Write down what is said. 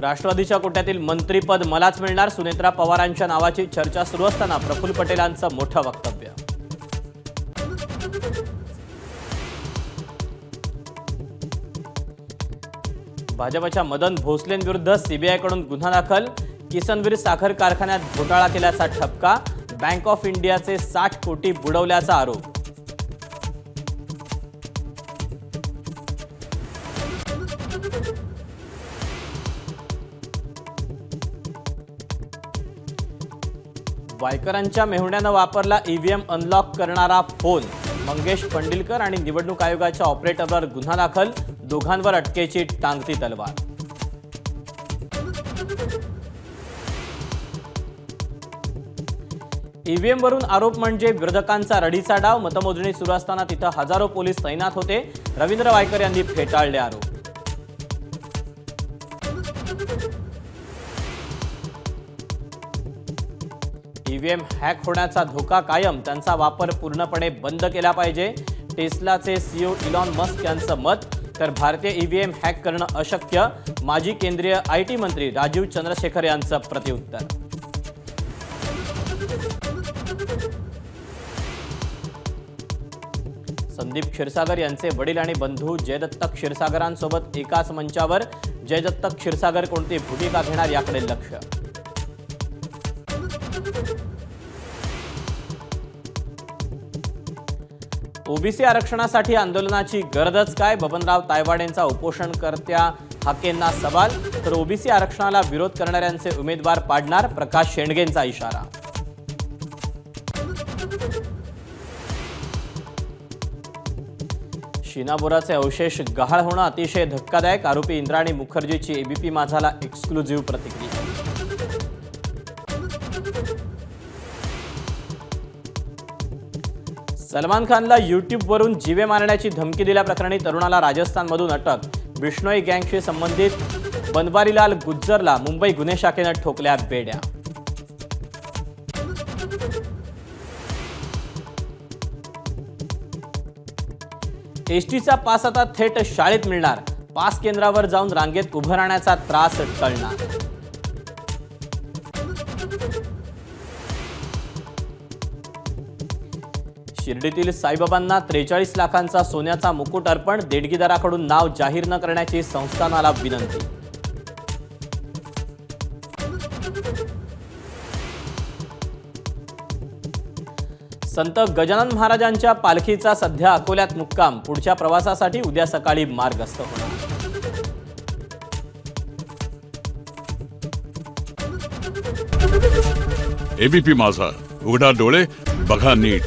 राष्ट्रवादीच्या कोट्यातील मंत्रीपद मलाच मिळणार. सुनेत्रा पवारांच्या नावाची चर्चा सुरू असताना प्रफुल्ल पटेलांचं मोठं वक्तव्य. भाजपच्या मदन भोसलेंविरुद्ध सीबीआयकडून गुन्हा दाखल. किसनवीर साखर कारखान्यात घोटाळा केल्याचा ठपका. बँक ऑफ इंडियाचे साठ कोटी बुडवल्याचा आरोप. वायकरांच्या मेहुण्यानं वापरला ईव्हीएम अनलॉक करणारा फोन मंगेश पंडिलकर आणि निवडणूक आयोगाच्या ऑपरेटरवर गुन्हा दाखल दोघांवर अटकेची टांगती तलवार. ईव्हीएमवरून आरोप म्हणजे विरोधकांचा रडीचा डाव. मतमोजणी सुरू असताना तिथं हजारो पोलीस तैनात होते. रवींद्र वायकर यांनी फेटाळले आरोप. ईव्हीएम हॅक होण्याचा धोका कायम त्यांचा वापर पूर्णपणे बंद केला पाहिजे. टेस्लाचे सीईओ इलॉन मस्क यांचं मत तर भारतीय ईव्हीएम हॅक करणं अशक्य माजी केंद्रीय आय टी मंत्री राजीव चंद्रशेखर यांचं प्रत्युत्तर. संदीप क्षीरसागर यांचे वडील आणि बंधू जयदत्त क्षीरसागरांसोबत एकाच मंचावर जयदत्त क्षीरसागर कोणती भूमिका घेणार याकडे लक्ष? ओबीसी आरक्षणासाठी आंदोलनाची गरजच काय? बबनराव तायवाडेंचा उपोषणकर्त्या हाकेंना सवाल? तर ओबीसी आरक्षणाला विरोध करणाऱ्यांचे उमेदवार पाडणार प्रकाश शेंडगेंचा इशारा. शिनाबोराचे अवशेष गहाळ होणं अतिशय धक्कादायक आरोपी इंद्राणी मुखर्जीची एबीपी माझाला एक्सक्लुझिव्ह प्रतिक्रिया. सलमान खानला युट्यूबवरून जीवे मारण्याची धमकी दिल्याप्रकरणी तरुणाला राजस्थानमधून अटक. बिष्णोई गँगशी संबंधित बनवारीलाल गुज्जरला मुंबई गुन्हे शाखेनं ठोकल्या बेड्या. एसटीचा पास आता थेट शाळेत मिळणार. पास केंद्रावर जाऊन रांगेत उभं राहण्याचा त्रास टळणार. शिर्डीतील साईबाबांना त्रेचाळीस लाखांचा सोन्याचा मुकुट अर्पण देणगीदाराकडून नाव जाहीर न करण्याची संस्थानाला विनंती. संत गजानन महाराजांच्या पालखीचा सध्या अकोल्यात मुक्काम. पुढच्या प्रवासासाठी उद्या सकाळी मार्गस्थ होणार. एबीपी माझा. उघडा डोळे बघा नीट.